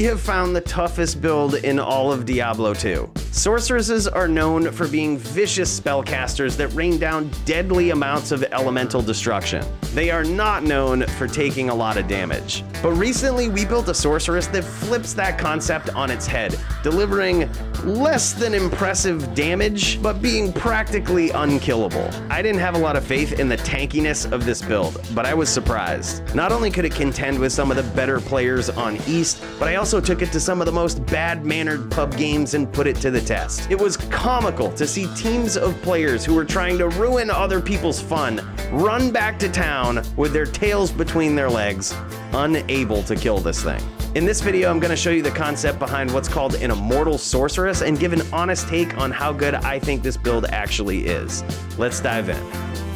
we have found the toughest build in all of Diablo 2. Sorceresses are known for being vicious spellcasters that rain down deadly amounts of elemental destruction. They are not known for taking a lot of damage. But recently we built a sorceress that flips that concept on its head, delivering less than impressive damage, but being practically unkillable. I didn't have a lot of faith in the tankiness of this build, but I was surprised. Not only could it contend with some of the better players on East, but I also took it to some of the most bad-mannered pub games and put it to the the test. It was comical to see teams of players who were trying to ruin other people's fun run back to town with their tails between their legs, unable to kill this thing. In this video, I'm going to show you the concept behind what's called an Immortal Sorceress and give an honest take on how good I think this build actually is. Let's dive in.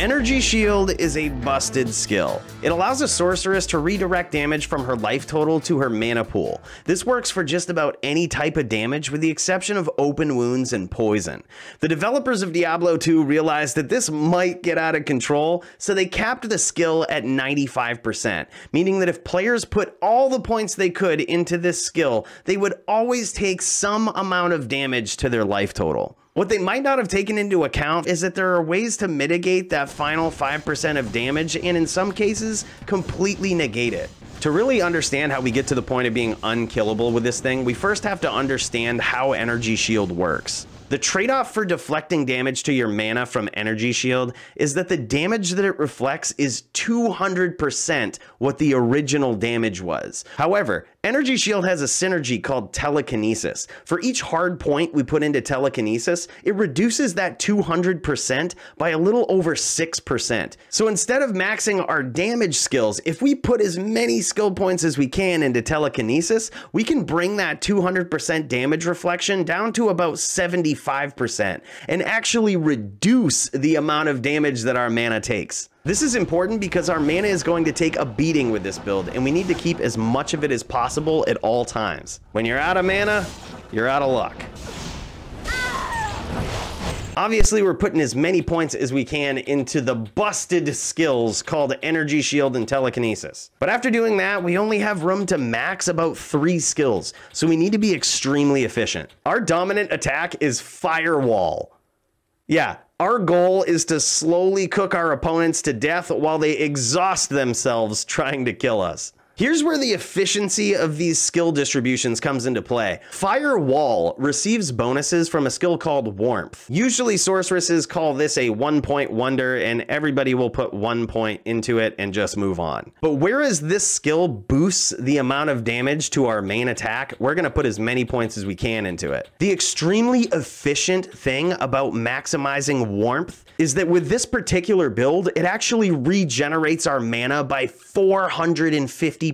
Energy Shield is a busted skill. It allows a sorceress to redirect damage from her life total to her mana pool. This works for just about any type of damage with the exception of open wounds and poison. The developers of Diablo 2 realized that this might get out of control, so they capped the skill at 95%, meaning that if players put all the points they could into this skill, they would always take some amount of damage to their life total. What they might not have taken into account is that there are ways to mitigate that final 5% of damage and in some cases completely negate it. To really understand how we get to the point of being unkillable with this thing, we first have to understand how Energy Shield works. The trade-off for deflecting damage to your mana from Energy Shield is that the damage that it reflects is 200% what the original damage was. However, Energy Shield has a synergy called telekinesis. For each hard point we put into telekinesis, it reduces that 200% by a little over 6%. So instead of maxing our damage skills, if we put as many skill points as we can into telekinesis, we can bring that 200% damage reflection down to about 75% and actually reduce the amount of damage that our mana takes. This is important because our mana is going to take a beating with this build, and we need to keep as much of it as possible at all times. When you're out of mana, you're out of luck. Obviously, we're putting as many points as we can into the busted skills called Energy Shield and Telekinesis. But after doing that, we only have room to max about three skills, so we need to be extremely efficient. Our dominant attack is Firewall. Yeah, our goal is to slowly cook our opponents to death while they exhaust themselves trying to kill us. Here's where the efficiency of these skill distributions comes into play. Firewall receives bonuses from a skill called Warmth. Usually sorceresses call this a one point wonder and everybody will put one point into it and just move on. But whereas this skill boosts the amount of damage to our main attack, we're gonna put as many points as we can into it. The extremely efficient thing about maximizing Warmth is that with this particular build, it actually regenerates our mana by 450%.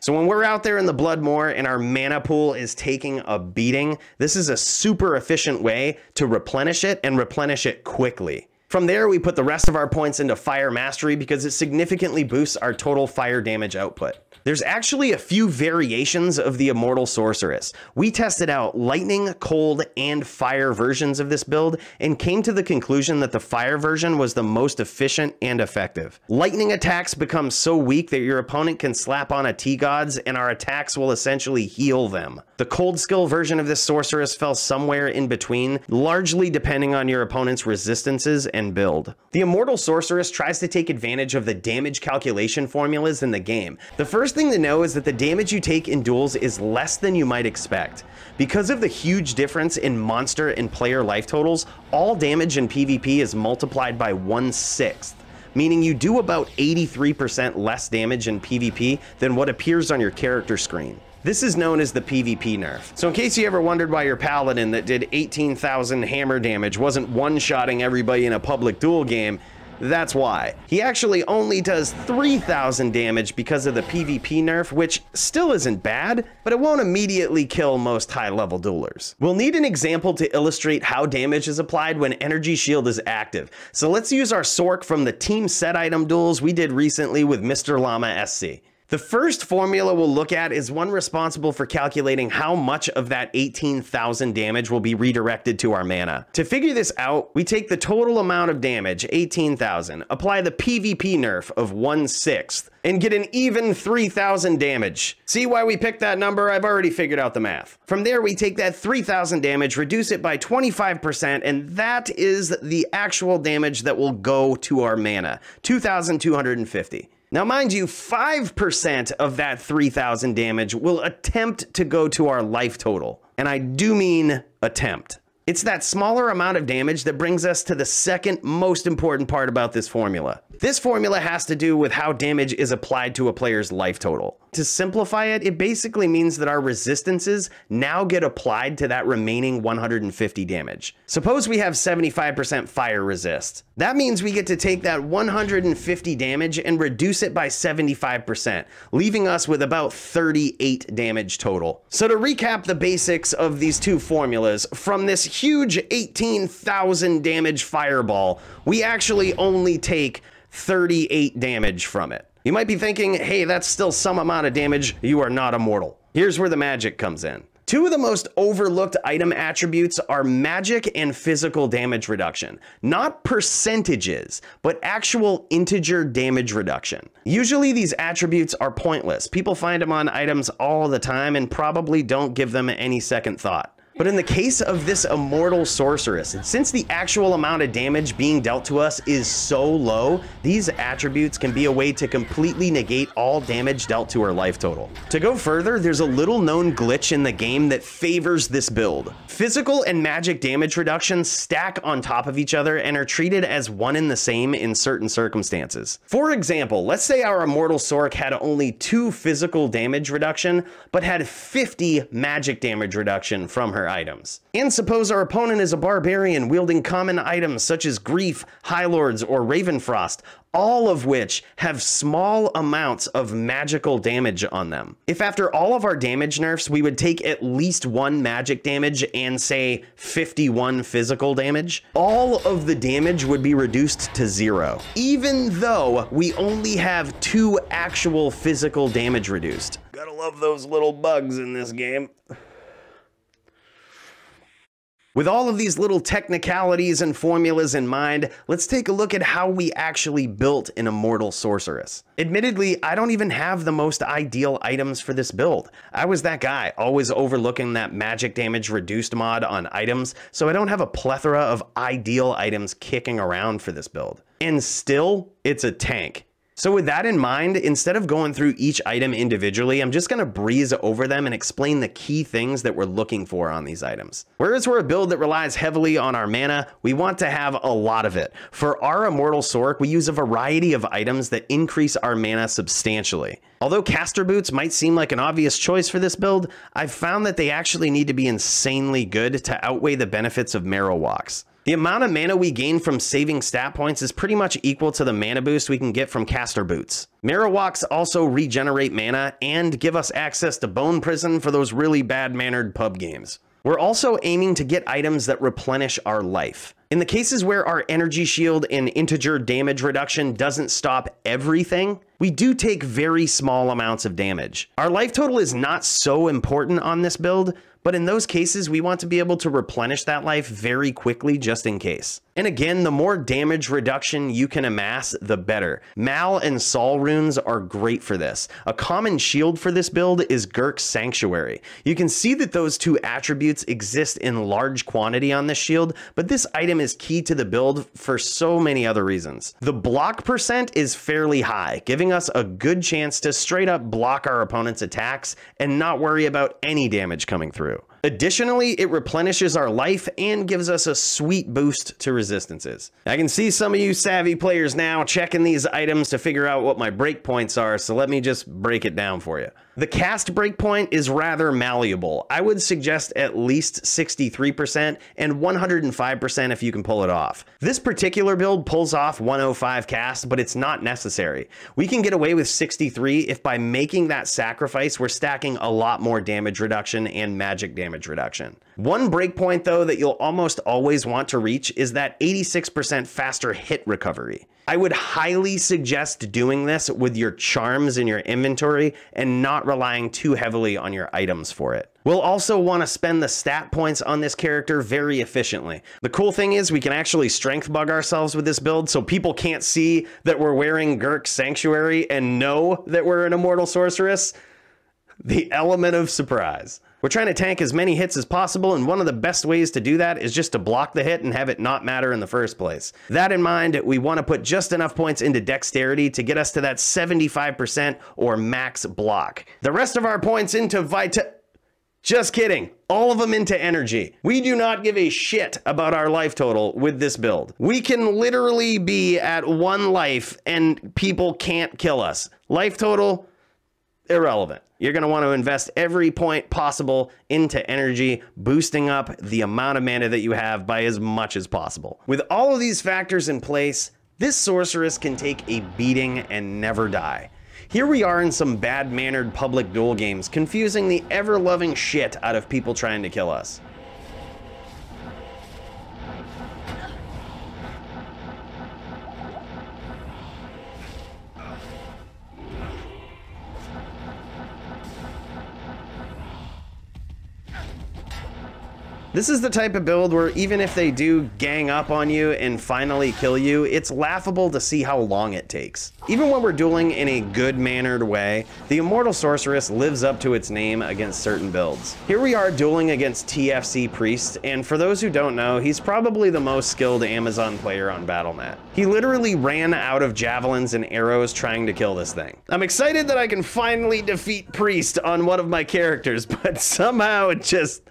So when we're out there in the Bloodmoor and our mana pool is taking a beating, this is a super efficient way to replenish it and replenish it quickly. From there, we put the rest of our points into Fire Mastery because it significantly boosts our total fire damage output. There's actually a few variations of the Immortal Sorceress. We tested out lightning, cold, and fire versions of this build and came to the conclusion that the fire version was the most efficient and effective. Lightning attacks become so weak that your opponent can slap on a T-Gods and our attacks will essentially heal them. The cold skill version of this sorceress fell somewhere in between, largely depending on your opponent's resistances and build. The Immortal Sorceress tries to take advantage of the damage calculation formulas in the game. The first thing to know is that the damage you take in duels is less than you might expect. Because of the huge difference in monster and player life totals, all damage in PvP is multiplied by 1 6th meaning you do about 83% less damage in PvP than what appears on your character screen. This is known as the PvP nerf. So in case you ever wondered why your paladin that did 18,000 hammer damage wasn't one-shotting everybody in a public duel game, That's why. He actually only does 3000 damage because of the PvP nerf, which still isn't bad, but it won't immediately kill most high level duelers. We'll need an example to illustrate how damage is applied when Energy Shield is active. So let's use our Sorc from the team set item duels we did recently with Mr. Llama SC. The first formula we'll look at is one responsible for calculating how much of that 18,000 damage will be redirected to our mana. To figure this out, we take the total amount of damage, 18,000, apply the PvP nerf of 1 6th, and get an even 3,000 damage. See why we picked that number? I've already figured out the math. From there, we take that 3,000 damage, reduce it by 25%, and that is the actual damage that will go to our mana, 2,250. Now, mind you, 5% of that 3,000 damage will attempt to go to our life total. And I do mean attempt. It's that smaller amount of damage that brings us to the second most important part about this formula. This formula has to do with how damage is applied to a player's life total. To simplify it, it basically means that our resistances now get applied to that remaining 150 damage. Suppose we have 75% fire resist. That means we get to take that 150 damage and reduce it by 75%, leaving us with about 38 damage total. So to recap the basics of these two formulas, from this huge 18,000 damage fireball, we actually only take 38 damage from it. You might be thinking, hey, that's still some amount of damage. You are not immortal. Here's where the magic comes in. Two of the most overlooked item attributes are magic and physical damage reduction. Not percentages, but actual integer damage reduction. Usually these attributes are pointless. People find them on items all the time and probably don't give them any second thought. But in the case of this immortal sorceress, since the actual amount of damage being dealt to us is so low, these attributes can be a way to completely negate all damage dealt to her life total. To go further, there's a little known glitch in the game that favors this build. Physical and magic damage reductions stack on top of each other and are treated as one and the same in certain circumstances. For example, let's say our immortal Sorc had only 2 physical damage reduction, but had 50 magic damage reduction from her items. And suppose our opponent is a barbarian wielding common items such as Grief, High Lords, or Ravenfrost, all of which have small amounts of magical damage on them. If after all of our damage nerfs, we would take at least one magic damage and say 51 physical damage, all of the damage would be reduced to zero, even though we only have two actual physical damage reduced. Gotta love those little bugs in this game. With all of these little technicalities and formulas in mind, let's take a look at how we actually built an Immortal Sorceress. Admittedly, I don't even have the most ideal items for this build. I was that guy, always overlooking that magic damage reduced mod on items, so I don't have a plethora of ideal items kicking around for this build. And still, it's a tank. So with that in mind, instead of going through each item individually, I'm just gonna breeze over them and explain the key things that we're looking for on these items. Whereas we're a build that relies heavily on our mana, we want to have a lot of it. For our Immortal Sorc, we use a variety of items that increase our mana substantially. Although caster boots might seem like an obvious choice for this build, I've found that they actually need to be insanely good to outweigh the benefits of Marrow Walks. The amount of mana we gain from saving stat points is pretty much equal to the mana boost we can get from caster boots. Marrow Walks also regenerate mana and give us access to Bone Prison for those really bad-mannered pub games. We're also aiming to get items that replenish our life. In the cases where our energy shield and integer damage reduction doesn't stop everything, we do take very small amounts of damage. Our life total is not so important on this build, but in those cases, we want to be able to replenish that life very quickly just in case. And again, the more damage reduction you can amass, the better. Mal and Sol runes are great for this. A common shield for this build is Gerke's Sanctuary. You can see that those two attributes exist in large quantity on this shield, but this item is key to the build for so many other reasons. The block percent is fairly high, giving us a good chance to straight up block our opponent's attacks and not worry about any damage coming through. Additionally, it replenishes our life and gives us a sweet boost to resistances. I can see some of you savvy players now checking these items to figure out what my breakpoints are, so let me just break it down for you. The cast breakpoint is rather malleable. I would suggest at least 63% and 105% if you can pull it off. This particular build pulls off 105 cast, but it's not necessary. We can get away with 63 if by making that sacrifice, we're stacking a lot more damage reduction and magic damage reduction. One breakpoint though that you'll almost always want to reach is that 86% faster hit recovery. I would highly suggest doing this with your charms in your inventory and not relying too heavily on your items for it. We'll also want to spend the stat points on this character very efficiently. The cool thing is we can actually strength bug ourselves with this build so people can't see that we're wearing Gerke Sanctuary and know that we're an Immortal Sorceress. The element of surprise. We're trying to tank as many hits as possible, and one of the best ways to do that is just to block the hit and have it not matter in the first place. That in mind, we want to put just enough points into dexterity to get us to that 75% or max block. The rest of our points into vita... Just kidding. All of them into energy. We do not give a shit about our life total with this build. We can literally be at one life and people can't kill us. Life total, irrelevant. You're going to want to invest every point possible into energy, boosting up the amount of mana that you have by as much as possible. With all of these factors in place, this sorceress can take a beating and never die. Here we are in some bad-mannered public duel games, confusing the ever-loving shit out of people trying to kill us. This is the type of build where even if they do gang up on you and finally kill you, it's laughable to see how long it takes. Even when we're dueling in a good-mannered way, the Immortal Sorceress lives up to its name against certain builds. Here we are dueling against TFC Priest, and for those who don't know, he's probably the most skilled Amazon player on Battle.net. He literally ran out of javelins and arrows trying to kill this thing. I'm excited that I can finally defeat Priest on one of my characters, but somehow it just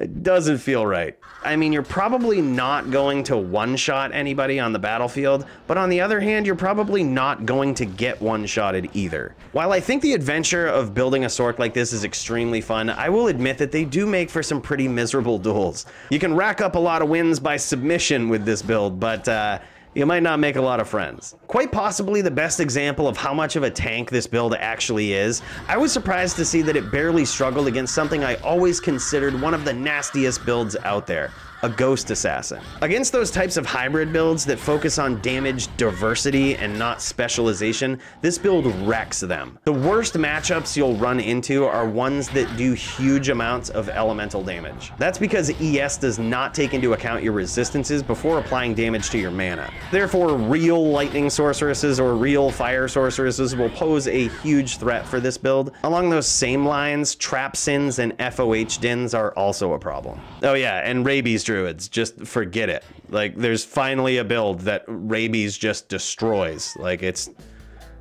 it doesn't feel right. I mean, you're probably not going to one-shot anybody on the battlefield, but on the other hand, you're probably not going to get one-shotted either. While I think the adventure of building a Sorc like this is extremely fun, I will admit that they do make for some pretty miserable duels. You can rack up a lot of wins by submission with this build, but uh, you might not make a lot of friends. Quite possibly the best example of how much of a tank this build actually is, I was surprised to see that it barely struggled against something I always considered one of the nastiest builds out there, a Ghost Assassin. Against those types of hybrid builds that focus on damage diversity and not specialization, this build wrecks them. The worst matchups you'll run into are ones that do huge amounts of elemental damage. That's because ES does not take into account your resistances before applying damage to your mana. Therefore, real lightning sorceresses or real fire sorceresses will pose a huge threat for this build. Along those same lines, Trap Sins and FOH Dins are also a problem. Oh yeah, and Rabies druids. Just forget it. Like, there's finally a build that rabies just destroys. Like, it's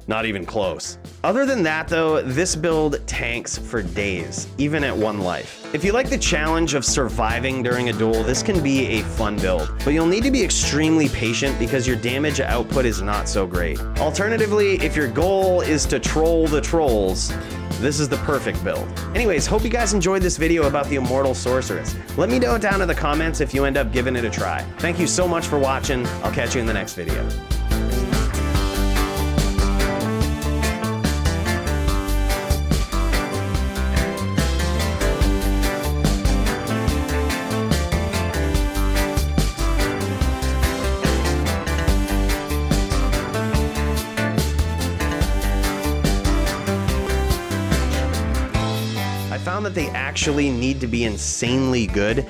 not even close. Other than that though, this build tanks for days, even at one life. If you like the challenge of surviving during a duel, this can be a fun build, but you'll need to be extremely patient because your damage output is not so great. Alternatively, if your goal is to troll the trolls, this is the perfect build. Anyways, hope you guys enjoyed this video about the Immortal Sorceress. Let me know down in the comments if you end up giving it a try. Thank you so much for watching. I'll catch you in the next video. Actually need to be insanely good.